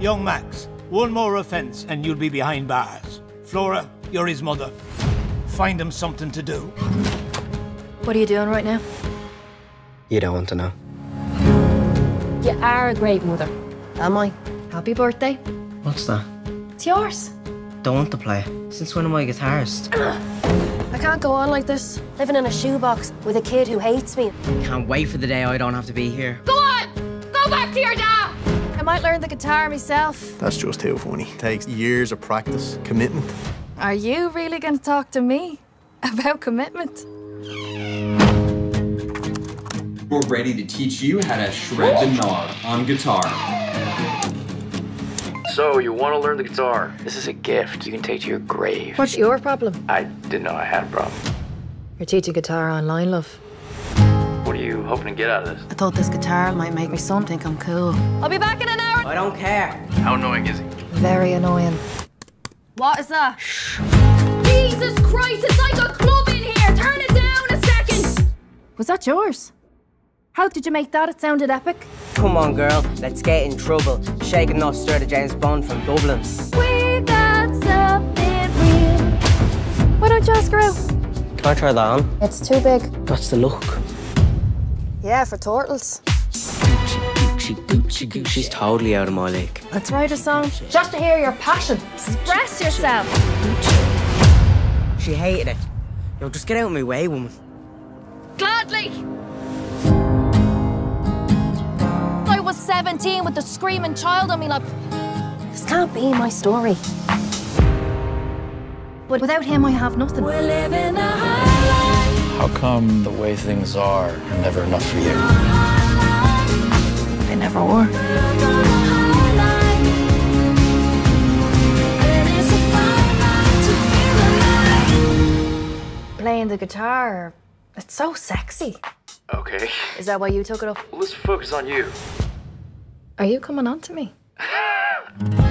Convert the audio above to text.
Young Max, one more offence and you'll be behind bars. Flora, you're his mother. Find him something to do. What are you doing right now? You don't want to know. You are a great mother. Am I? Happy birthday. What's that? It's yours. Don't want to play. Since when am I a guitarist? I can't go on like this. Living in a shoebox with a kid who hates me. Can't wait for the day I don't have to be here. Go on! Go back to your dad! I might learn the guitar myself. That's just too funny. Takes years of practice, commitment. Are you really going to talk to me about commitment? We're ready to teach you how to shred the gnar on guitar. So, you want to learn the guitar? This is a gift you can take to your grave. What's your problem? I didn't know I had a problem. You're teaching guitar online, love. What are you hoping to get out of this? I thought this guitar might make me son think I'm cool. I'll be back in an hour. I don't care. How annoying is he? Very annoying. What is that? Shh. Jesus Christ, it's like a club in here! Turn it down a second! Was that yours? How did you make that? It sounded epic. Come on, girl. Let's get in trouble. Shake and not stir the James Bond from Dublin. We got something real. Why don't you ask her out? Can I try that on? It's too big. That's the look. Yeah, for turtles. She's totally out of my league. Let's write a song just to hear your passion. Express yourself. She hated it. Yo, just get out of my way, woman. Gladly! I was 17 with the screaming child on me like. This can't be my story. But without him, I have nothing. How come the way things are are never enough for you? They never were. Playing the guitar, it's so sexy. Okay. Is that why you took it up? Let's focus on you. Are you coming on to me?